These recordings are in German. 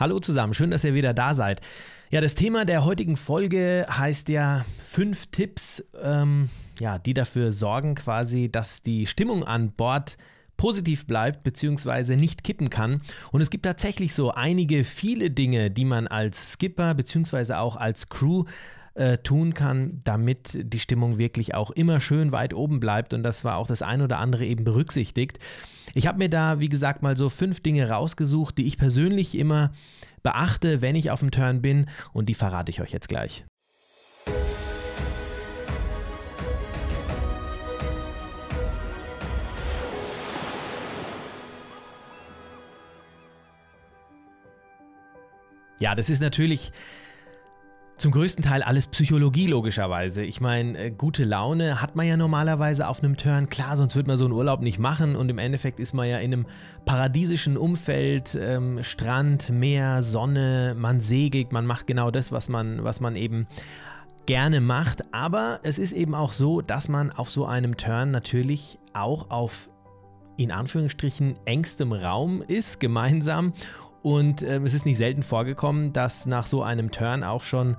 Hallo zusammen, schön, dass ihr wieder da seid. Ja, das Thema der heutigen Folge heißt ja fünf Tipps, ähm, ja, die dafür sorgen quasi, dass die Stimmung an Bord positiv bleibt bzw. nicht kippen kann. Und es gibt tatsächlich so einige, viele Dinge, die man als Skipper bzw. auch als Crew äh, tun kann, damit die Stimmung wirklich auch immer schön weit oben bleibt. Und das war auch das ein oder andere eben berücksichtigt. Ich habe mir da, wie gesagt, mal so fünf Dinge rausgesucht, die ich persönlich immer beachte, wenn ich auf dem Turn bin. Und die verrate ich euch jetzt gleich. Ja, das ist natürlich zum größten Teil alles Psychologie logischerweise. Ich meine, äh, gute Laune hat man ja normalerweise auf einem Turn. Klar, sonst würde man so einen Urlaub nicht machen und im Endeffekt ist man ja in einem paradiesischen Umfeld, ähm, Strand, Meer, Sonne, man segelt, man macht genau das, was man, was man eben gerne macht. Aber es ist eben auch so, dass man auf so einem Turn natürlich auch auf in Anführungsstrichen engstem Raum ist, gemeinsam und äh, es ist nicht selten vorgekommen, dass nach so einem Turn auch schon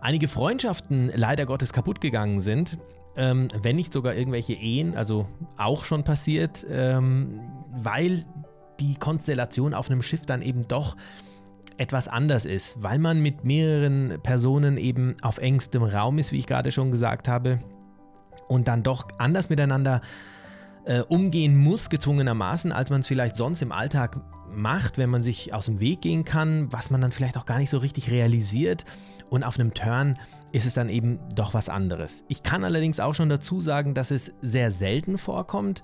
einige Freundschaften leider Gottes kaputt gegangen sind. Ähm, wenn nicht sogar irgendwelche Ehen, also auch schon passiert, ähm, weil die Konstellation auf einem Schiff dann eben doch etwas anders ist, weil man mit mehreren Personen eben auf engstem Raum ist, wie ich gerade schon gesagt habe, und dann doch anders miteinander äh, umgehen muss, gezwungenermaßen, als man es vielleicht sonst im Alltag macht, wenn man sich aus dem Weg gehen kann, was man dann vielleicht auch gar nicht so richtig realisiert. Und auf einem Turn ist es dann eben doch was anderes. Ich kann allerdings auch schon dazu sagen, dass es sehr selten vorkommt.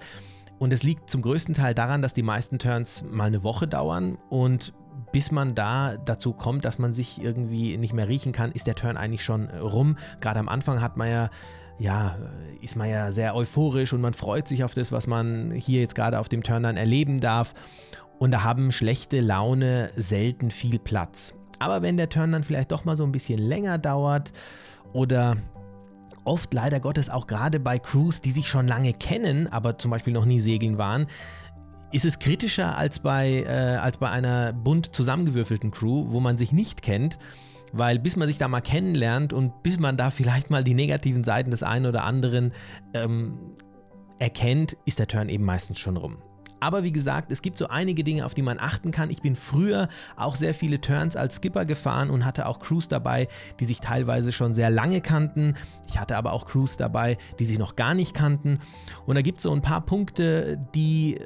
Und es liegt zum größten Teil daran, dass die meisten Turns mal eine Woche dauern und bis man da dazu kommt, dass man sich irgendwie nicht mehr riechen kann, ist der Turn eigentlich schon rum. Gerade am Anfang hat man ja ja, ist man ja sehr euphorisch und man freut sich auf das, was man hier jetzt gerade auf dem Turn dann erleben darf. Und da haben schlechte Laune selten viel Platz. Aber wenn der Turn dann vielleicht doch mal so ein bisschen länger dauert oder oft leider Gottes auch gerade bei Crews, die sich schon lange kennen, aber zum Beispiel noch nie segeln waren, ist es kritischer als bei, äh, als bei einer bunt zusammengewürfelten Crew, wo man sich nicht kennt. Weil bis man sich da mal kennenlernt und bis man da vielleicht mal die negativen Seiten des einen oder anderen ähm, erkennt, ist der Turn eben meistens schon rum. Aber wie gesagt, es gibt so einige Dinge, auf die man achten kann. Ich bin früher auch sehr viele Turns als Skipper gefahren und hatte auch Crews dabei, die sich teilweise schon sehr lange kannten. Ich hatte aber auch Crews dabei, die sich noch gar nicht kannten. Und da gibt es so ein paar Punkte, die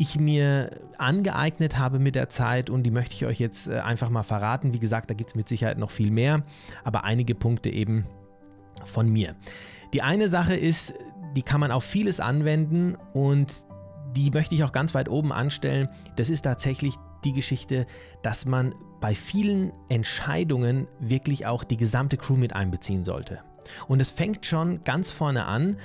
ich mir angeeignet habe mit der Zeit und die möchte ich euch jetzt äh, einfach mal verraten. Wie gesagt, da gibt es mit Sicherheit noch viel mehr, aber einige Punkte eben von mir. Die eine Sache ist, die kann man auf vieles anwenden und die möchte ich auch ganz weit oben anstellen. Das ist tatsächlich die Geschichte, dass man bei vielen Entscheidungen wirklich auch die gesamte Crew mit einbeziehen sollte. Und es fängt schon ganz vorne an,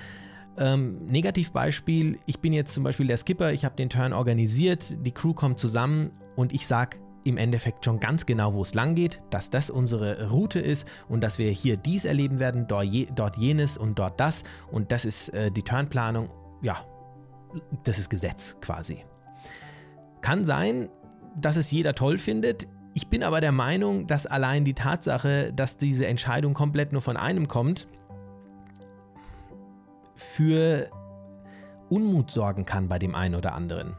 ähm, Negativbeispiel, ich bin jetzt zum Beispiel der Skipper, ich habe den Turn organisiert, die Crew kommt zusammen und ich sage im Endeffekt schon ganz genau, wo es lang geht, dass das unsere Route ist und dass wir hier dies erleben werden, dort, je, dort jenes und dort das und das ist äh, die Turnplanung. Ja, das ist Gesetz quasi. Kann sein, dass es jeder toll findet. Ich bin aber der Meinung, dass allein die Tatsache, dass diese Entscheidung komplett nur von einem kommt, für Unmut sorgen kann bei dem einen oder anderen.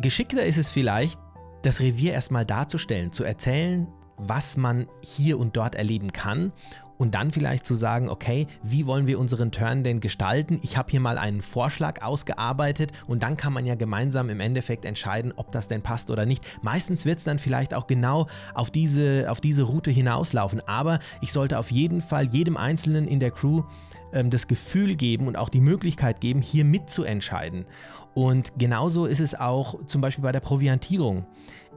Geschickter ist es vielleicht, das Revier erstmal darzustellen, zu erzählen, was man hier und dort erleben kann und dann vielleicht zu sagen, okay, wie wollen wir unseren Turn denn gestalten? Ich habe hier mal einen Vorschlag ausgearbeitet und dann kann man ja gemeinsam im Endeffekt entscheiden, ob das denn passt oder nicht. Meistens wird es dann vielleicht auch genau auf diese, auf diese Route hinauslaufen, aber ich sollte auf jeden Fall jedem Einzelnen in der Crew ähm, das Gefühl geben und auch die Möglichkeit geben, hier mitzuentscheiden. Und genauso ist es auch zum Beispiel bei der Proviantierung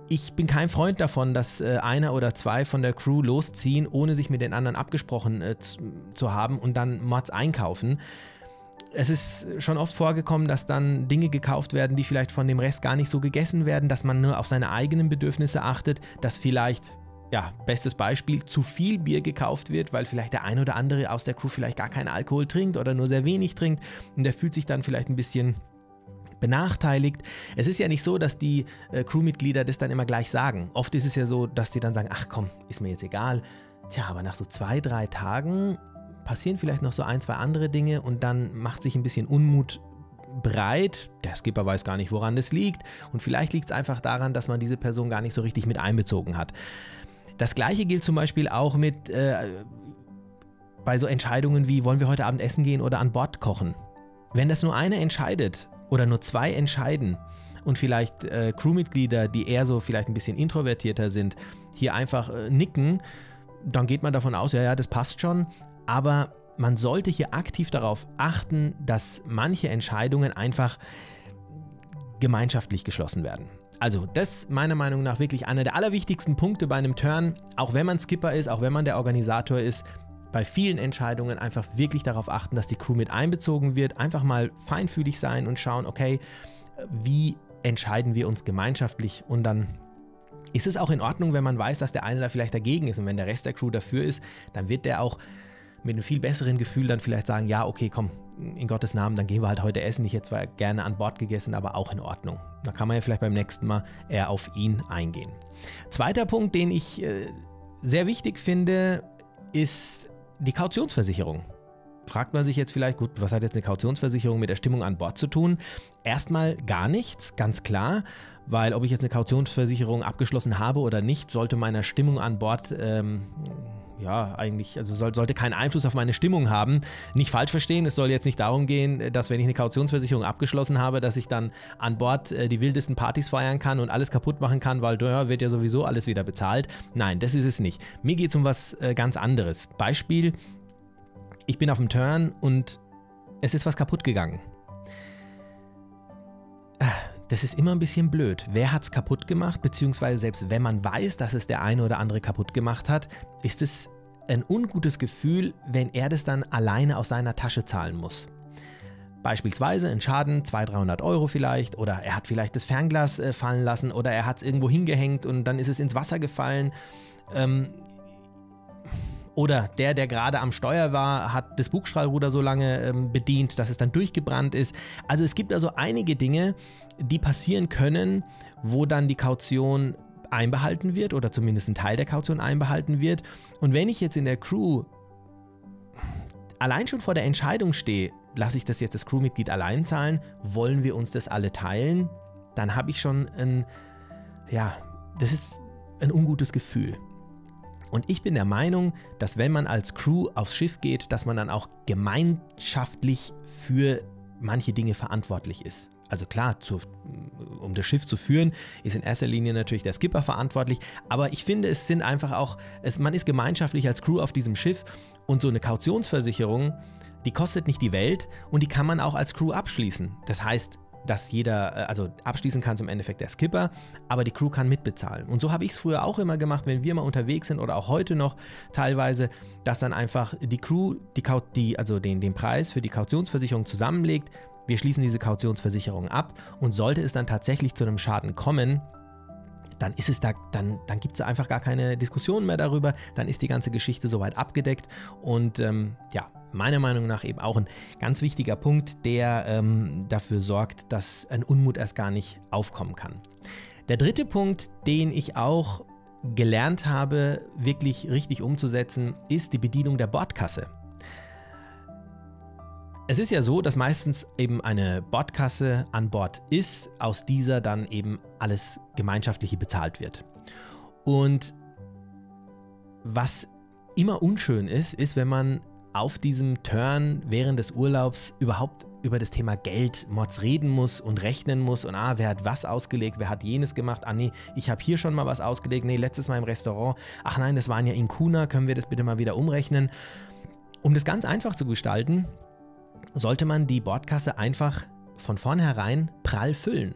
ich bin kein Freund davon, dass äh, einer oder zwei von der Crew losziehen, ohne sich mit den anderen abgesprochen äh, zu, zu, haben und dann Mods einkaufen. Es ist schon oft vorgekommen, dass dann Dinge gekauft werden, die vielleicht von dem Rest gar nicht so gegessen werden, dass man nur auf seine eigenen Bedürfnisse achtet, dass vielleicht, ja, bestes Beispiel, zu viel Bier gekauft wird, weil vielleicht der ein oder andere aus der Crew vielleicht gar keinen Alkohol trinkt oder nur sehr wenig trinkt und der fühlt sich dann vielleicht ein bisschen benachteiligt. Es ist ja nicht so, dass die äh, Crewmitglieder das dann immer gleich sagen. Oft ist es ja so, dass die dann sagen, ach komm, ist mir jetzt egal. Tja, aber nach so zwei, drei Tagen passieren vielleicht noch so ein, zwei andere Dinge und dann macht sich ein bisschen Unmut breit. Der Skipper weiß gar nicht, woran das liegt. Und vielleicht liegt es einfach daran, dass man diese Person gar nicht so richtig mit einbezogen hat. Das gleiche gilt zum Beispiel auch mit äh, bei so Entscheidungen wie, wollen wir heute Abend essen gehen oder an Bord kochen. Wenn das nur einer entscheidet oder nur zwei entscheiden und vielleicht äh, Crewmitglieder, die eher so vielleicht ein bisschen introvertierter sind, hier einfach äh, nicken, dann geht man davon aus, ja, ja, das passt schon. Aber man sollte hier aktiv darauf achten, dass manche Entscheidungen einfach gemeinschaftlich geschlossen werden. Also das meiner Meinung nach wirklich einer der allerwichtigsten Punkte bei einem Turn, auch wenn man Skipper ist, auch wenn man der Organisator ist, bei vielen Entscheidungen einfach wirklich darauf achten, dass die Crew mit einbezogen wird, einfach mal feinfühlig sein und schauen, okay, wie entscheiden wir uns gemeinschaftlich und dann ist es auch in Ordnung, wenn man weiß, dass der eine da vielleicht dagegen ist und wenn der Rest der Crew dafür ist, dann wird der auch mit einem viel besseren Gefühl dann vielleicht sagen, ja, okay, komm, in Gottes Namen, dann gehen wir halt heute essen. Ich hätte zwar gerne an Bord gegessen, aber auch in Ordnung. Da kann man ja vielleicht beim nächsten Mal eher auf ihn eingehen. Zweiter Punkt, den ich äh, sehr wichtig finde, ist die Kautionsversicherung. Fragt man sich jetzt vielleicht, gut, was hat jetzt eine Kautionsversicherung mit der Stimmung an Bord zu tun? Erstmal gar nichts, ganz klar, weil ob ich jetzt eine Kautionsversicherung abgeschlossen habe oder nicht, sollte meiner Stimmung an Bord ähm, ja, eigentlich, also soll, sollte keinen Einfluss auf meine Stimmung haben. Nicht falsch verstehen, es soll jetzt nicht darum gehen, dass wenn ich eine Kautionsversicherung abgeschlossen habe, dass ich dann an Bord äh, die wildesten Partys feiern kann und alles kaputt machen kann, weil ja, wird ja sowieso alles wieder bezahlt. Nein, das ist es nicht. Mir geht es um was äh, ganz anderes. Beispiel, ich bin auf dem Turn und es ist was kaputt gegangen. Das ist immer ein bisschen blöd. Wer hat es kaputt gemacht? Beziehungsweise selbst wenn man weiß, dass es der eine oder andere kaputt gemacht hat, ist es ein ungutes Gefühl, wenn er das dann alleine aus seiner Tasche zahlen muss. Beispielsweise ein Schaden, 200, 300 Euro vielleicht, oder er hat vielleicht das Fernglas äh, fallen lassen, oder er hat es irgendwo hingehängt und dann ist es ins Wasser gefallen. Ähm, oder der, der gerade am Steuer war, hat das Bugstrahlruder so lange ähm, bedient, dass es dann durchgebrannt ist. Also es gibt also einige Dinge, die passieren können, wo dann die Kaution einbehalten wird oder zumindest ein Teil der Kaution einbehalten wird. Und wenn ich jetzt in der Crew allein schon vor der Entscheidung stehe, lasse ich das jetzt das Crewmitglied allein zahlen, wollen wir uns das alle teilen, dann habe ich schon ein, ja, das ist ein ungutes Gefühl. Und ich bin der Meinung, dass wenn man als Crew aufs Schiff geht, dass man dann auch gemeinschaftlich für manche Dinge verantwortlich ist. Also klar, zu, um das Schiff zu führen, ist in erster Linie natürlich der Skipper verantwortlich, aber ich finde, es sind einfach auch, es, man ist gemeinschaftlich als Crew auf diesem Schiff und so eine Kautionsversicherung, die kostet nicht die Welt und die kann man auch als Crew abschließen. Das heißt, dass jeder, äh, also abschließen kann es im Endeffekt der Skipper, aber die Crew kann mitbezahlen. Und so habe ich es früher auch immer gemacht, wenn wir mal unterwegs sind oder auch heute noch teilweise, dass dann einfach die Crew die, die, also den, den Preis für die Kautionsversicherung zusammenlegt. Wir schließen diese Kautionsversicherung ab und sollte es dann tatsächlich zu einem Schaden kommen, dann ist es da, dann, dann gibt es einfach gar keine Diskussion mehr darüber, dann ist die ganze Geschichte soweit abgedeckt und ähm, ja, meiner Meinung nach eben auch ein ganz wichtiger Punkt, der ähm, dafür sorgt, dass ein Unmut erst gar nicht aufkommen kann. Der dritte Punkt, den ich auch gelernt habe, wirklich richtig umzusetzen, ist die Bedienung der Bordkasse. Es ist ja so, dass meistens eben eine Bordkasse an Bord ist, aus dieser dann eben alles Gemeinschaftliche bezahlt wird. Und was immer unschön ist, ist, wenn man auf diesem Turn während des Urlaubs überhaupt über das Thema Geld Mods reden muss und rechnen muss und ah, wer hat was ausgelegt, wer hat jenes gemacht, ah nee, ich habe hier schon mal was ausgelegt, nee, letztes Mal im Restaurant, ach nein, das waren ja in Kuna, können wir das bitte mal wieder umrechnen. Um das ganz einfach zu gestalten, sollte man die Bordkasse einfach von vornherein prall füllen.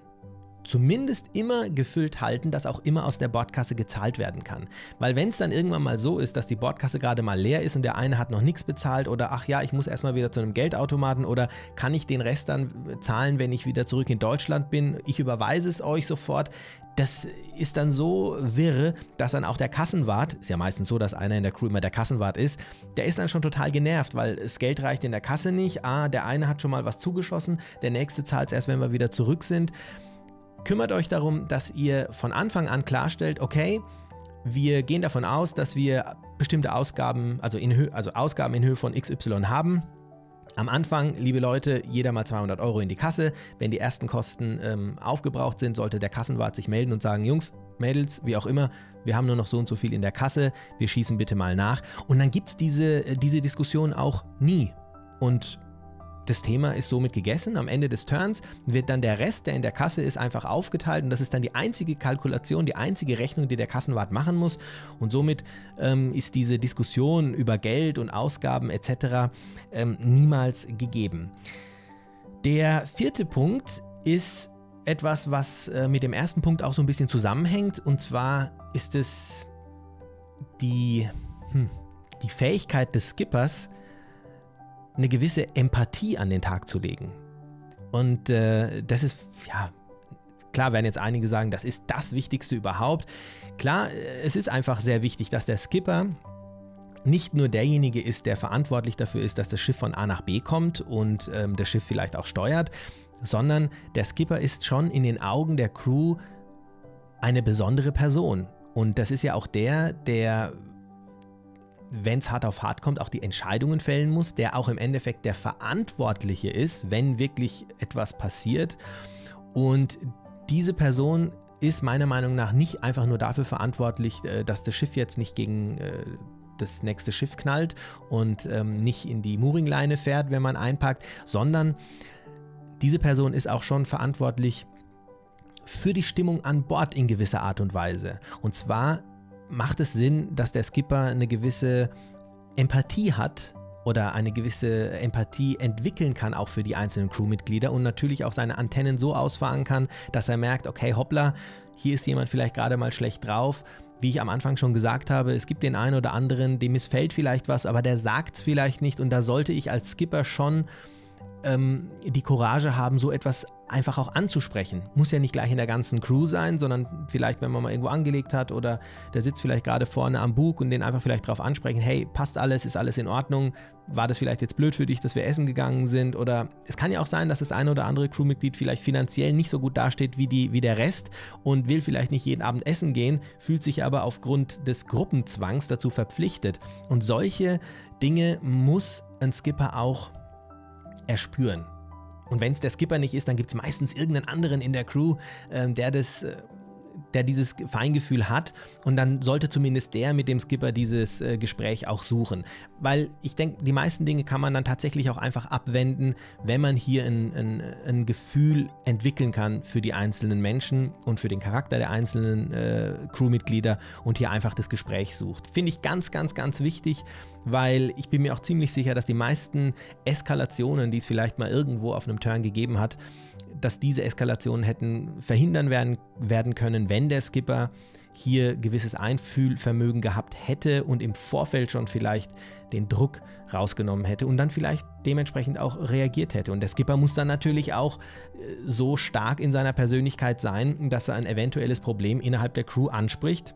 Zumindest immer gefüllt halten, dass auch immer aus der Bordkasse gezahlt werden kann. Weil wenn es dann irgendwann mal so ist, dass die Bordkasse gerade mal leer ist und der eine hat noch nichts bezahlt oder ach ja, ich muss erstmal wieder zu einem Geldautomaten oder kann ich den Rest dann zahlen, wenn ich wieder zurück in Deutschland bin, ich überweise es euch sofort. Das ist dann so wirr, dass dann auch der Kassenwart, ist ja meistens so, dass einer in der Crew immer der Kassenwart ist, der ist dann schon total genervt, weil das Geld reicht in der Kasse nicht. Ah, der eine hat schon mal was zugeschossen, der nächste zahlt es erst, wenn wir wieder zurück sind. Kümmert euch darum, dass ihr von Anfang an klarstellt, okay, wir gehen davon aus, dass wir bestimmte Ausgaben, also, in also Ausgaben in Höhe von XY haben. Am Anfang, liebe Leute, jeder mal 200 Euro in die Kasse. Wenn die ersten Kosten ähm, aufgebraucht sind, sollte der Kassenwart sich melden und sagen, Jungs, Mädels, wie auch immer, wir haben nur noch so und so viel in der Kasse, wir schießen bitte mal nach. Und dann gibt es diese, äh, diese Diskussion auch nie. Und das Thema ist somit gegessen. Am Ende des Turns wird dann der Rest, der in der Kasse ist, einfach aufgeteilt und das ist dann die einzige Kalkulation, die einzige Rechnung, die der Kassenwart machen muss. Und somit ähm, ist diese Diskussion über Geld und Ausgaben etc. Ähm, niemals gegeben. Der vierte Punkt ist etwas, was äh, mit dem ersten Punkt auch so ein bisschen zusammenhängt und zwar ist es die, hm, die Fähigkeit des Skippers, eine gewisse Empathie an den Tag zu legen. Und äh, das ist, ja, klar werden jetzt einige sagen, das ist das Wichtigste überhaupt. Klar, äh, es ist einfach sehr wichtig, dass der Skipper nicht nur derjenige ist, der verantwortlich dafür ist, dass das Schiff von A nach B kommt und ähm, das Schiff vielleicht auch steuert, sondern der Skipper ist schon in den Augen der Crew eine besondere Person. Und das ist ja auch der, der wenn es hart auf hart kommt, auch die Entscheidungen fällen muss, der auch im Endeffekt der Verantwortliche ist, wenn wirklich etwas passiert. Und diese Person ist meiner Meinung nach nicht einfach nur dafür verantwortlich, äh, dass das Schiff jetzt nicht gegen äh, das nächste Schiff knallt und ähm, nicht in die Mooringleine fährt, wenn man einpackt, sondern diese Person ist auch schon verantwortlich für die Stimmung an Bord in gewisser Art und Weise. Und zwar macht es Sinn, dass der Skipper eine gewisse Empathie hat oder eine gewisse Empathie entwickeln kann, auch für die einzelnen Crewmitglieder und natürlich auch seine Antennen so ausfahren kann, dass er merkt, okay, hoppla, hier ist jemand vielleicht gerade mal schlecht drauf. Wie ich am Anfang schon gesagt habe, es gibt den einen oder anderen, dem missfällt vielleicht was, aber der sagt es vielleicht nicht und da sollte ich als Skipper schon ähm, die Courage haben, so etwas einfach auch anzusprechen. Muss ja nicht gleich in der ganzen Crew sein, sondern vielleicht, wenn man mal irgendwo angelegt hat oder der sitzt vielleicht gerade vorne am Bug und den einfach vielleicht darauf ansprechen, hey, passt alles, ist alles in Ordnung, war das vielleicht jetzt blöd für dich, dass wir essen gegangen sind oder es kann ja auch sein, dass das eine oder andere Crewmitglied vielleicht finanziell nicht so gut dasteht wie, die, wie der Rest und will vielleicht nicht jeden Abend essen gehen, fühlt sich aber aufgrund des Gruppenzwangs dazu verpflichtet. Und solche Dinge muss ein Skipper auch erspüren. Und wenn es der Skipper nicht ist, dann gibt es meistens irgendeinen anderen in der Crew, äh, der das äh, der dieses Feingefühl hat und dann sollte zumindest der mit dem Skipper dieses äh, Gespräch auch suchen. Weil ich denke, die meisten Dinge kann man dann tatsächlich auch einfach abwenden, wenn man hier ein, ein, ein Gefühl entwickeln kann für die einzelnen Menschen und für den Charakter der einzelnen äh, Crewmitglieder und hier einfach das Gespräch sucht. Finde ich ganz, ganz, ganz wichtig, weil ich bin mir auch ziemlich sicher, dass die meisten Eskalationen, die es vielleicht mal irgendwo auf einem Turn gegeben hat, dass diese Eskalationen hätten verhindern werden, werden können, wenn der Skipper hier gewisses Einfühlvermögen gehabt hätte und im Vorfeld schon vielleicht den Druck rausgenommen hätte und dann vielleicht dementsprechend auch reagiert hätte. Und der Skipper muss dann natürlich auch äh, so stark in seiner Persönlichkeit sein, dass er ein eventuelles Problem innerhalb der Crew anspricht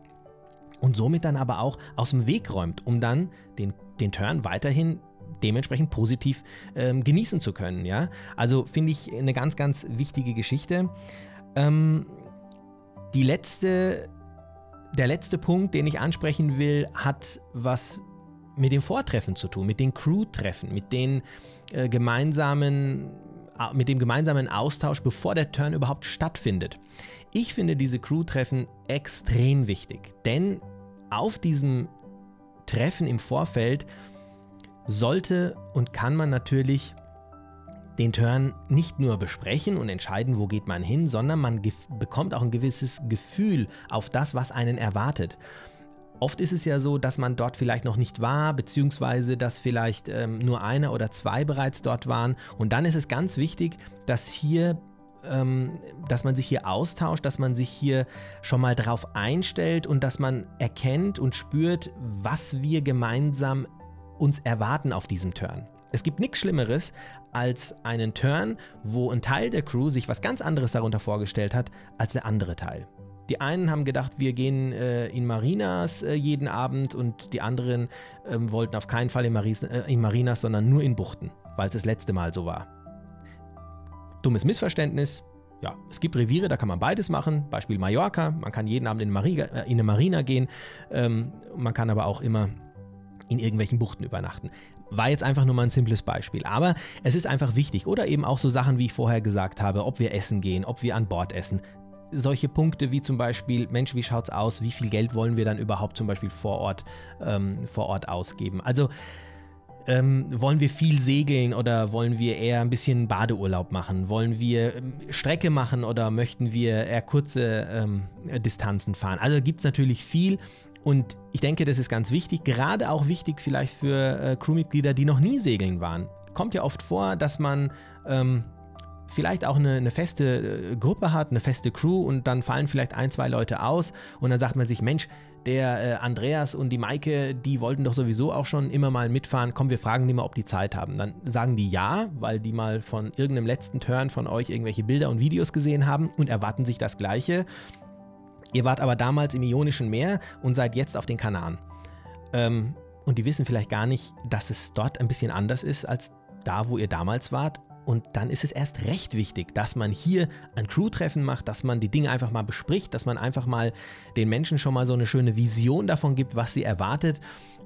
und somit dann aber auch aus dem Weg räumt, um dann den, den Turn weiterhin dementsprechend positiv ähm, genießen zu können. Ja? Also finde ich eine ganz, ganz wichtige Geschichte. Ähm, die letzte, der letzte Punkt, den ich ansprechen will, hat was mit den Vortreffen zu tun, mit den Crew-Treffen, mit den äh, gemeinsamen mit dem gemeinsamen Austausch, bevor der Turn überhaupt stattfindet. Ich finde diese Crew-Treffen extrem wichtig, denn auf diesem Treffen im Vorfeld sollte und kann man natürlich den Turn nicht nur besprechen und entscheiden, wo geht man hin, sondern man bekommt auch ein gewisses Gefühl auf das, was einen erwartet. Oft ist es ja so, dass man dort vielleicht noch nicht war, beziehungsweise dass vielleicht ähm, nur einer oder zwei bereits dort waren. Und dann ist es ganz wichtig, dass hier ähm, dass man sich hier austauscht, dass man sich hier schon mal drauf einstellt und dass man erkennt und spürt, was wir gemeinsam uns erwarten auf diesem Turn. Es gibt nichts Schlimmeres als einen Turn, wo ein Teil der Crew sich was ganz anderes darunter vorgestellt hat als der andere Teil. Die einen haben gedacht, wir gehen äh, in Marinas äh, jeden Abend und die anderen äh, wollten auf keinen Fall in, Maris, äh, in Marinas, sondern nur in Buchten, weil es das letzte Mal so war. Dummes Missverständnis. Ja, es gibt Reviere, da kann man beides machen. Beispiel Mallorca. Man kann jeden Abend in, Mariga, äh, in eine Marina gehen. Ähm, man kann aber auch immer in irgendwelchen Buchten übernachten. War jetzt einfach nur mal ein simples Beispiel. Aber es ist einfach wichtig. Oder eben auch so Sachen, wie ich vorher gesagt habe, ob wir essen gehen, ob wir an Bord essen. Solche Punkte wie zum Beispiel, Mensch, wie schaut's aus? Wie viel Geld wollen wir dann überhaupt zum Beispiel vor Ort, ähm, vor Ort ausgeben? Also ähm, wollen wir viel segeln oder wollen wir eher ein bisschen Badeurlaub machen? Wollen wir ähm, Strecke machen oder möchten wir eher kurze ähm, Distanzen fahren? Also gibt es natürlich viel und ich denke, das ist ganz wichtig, gerade auch wichtig vielleicht für äh, Crewmitglieder, die noch nie segeln waren. Kommt ja oft vor, dass man ähm, vielleicht auch eine, eine, feste äh, Gruppe hat, eine feste Crew und dann fallen vielleicht ein, zwei Leute aus und dann sagt man sich, Mensch, der äh, Andreas und die Maike, die wollten doch sowieso auch schon immer mal mitfahren. Komm, wir fragen die mal, ob die Zeit haben. Dann sagen die ja, weil die mal von irgendeinem letzten Turn von euch irgendwelche Bilder und Videos gesehen haben und erwarten sich das Gleiche. Ihr wart aber damals im Ionischen Meer und seid jetzt auf den Kanaren. Ähm, und die wissen vielleicht gar nicht, dass es dort ein bisschen anders ist als da, wo ihr damals wart. Und dann ist es erst recht wichtig, dass man hier ein Crew-Treffen macht, dass man die Dinge einfach mal bespricht, dass man einfach mal den Menschen schon mal so eine schöne Vision davon gibt, was sie erwartet.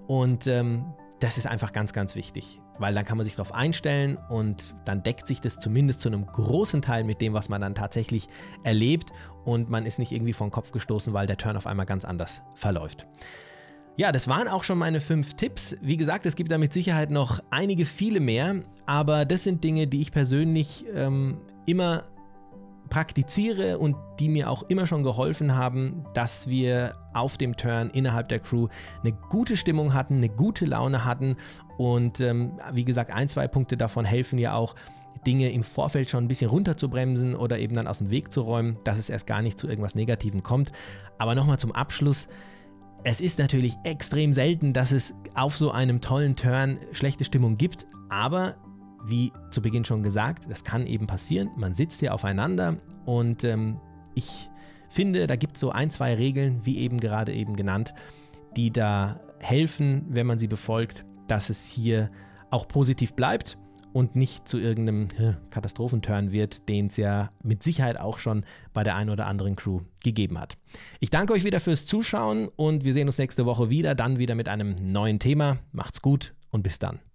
Und ähm, das ist einfach ganz, ganz wichtig, weil dann kann man sich darauf einstellen und dann deckt sich das zumindest zu einem großen Teil mit dem, was man dann tatsächlich erlebt und man ist nicht irgendwie vom Kopf gestoßen, weil der Turn auf einmal ganz anders verläuft. Ja, das waren auch schon meine fünf Tipps. Wie gesagt, es gibt da mit Sicherheit noch einige, viele mehr, aber das sind Dinge, die ich persönlich ähm, immer praktiziere und die mir auch immer schon geholfen haben, dass wir auf dem Turn innerhalb der Crew eine gute Stimmung hatten, eine gute Laune hatten und ähm, wie gesagt, ein, zwei Punkte davon helfen ja auch, Dinge im Vorfeld schon ein bisschen runterzubremsen oder eben dann aus dem Weg zu räumen, dass es erst gar nicht zu irgendwas Negativem kommt. Aber nochmal zum Abschluss. Es ist natürlich extrem selten, dass es auf so einem tollen Turn schlechte Stimmung gibt, aber wie zu Beginn schon gesagt, das kann eben passieren. Man sitzt hier aufeinander und ähm, ich finde, da gibt es so ein, zwei Regeln, wie eben gerade eben genannt, die da helfen, wenn man sie befolgt, dass es hier auch positiv bleibt und nicht zu irgendeinem Katastrophenturn wird, den es ja mit Sicherheit auch schon bei der einen oder anderen Crew gegeben hat. Ich danke euch wieder fürs Zuschauen und wir sehen uns nächste Woche wieder, dann wieder mit einem neuen Thema. Macht's gut und bis dann.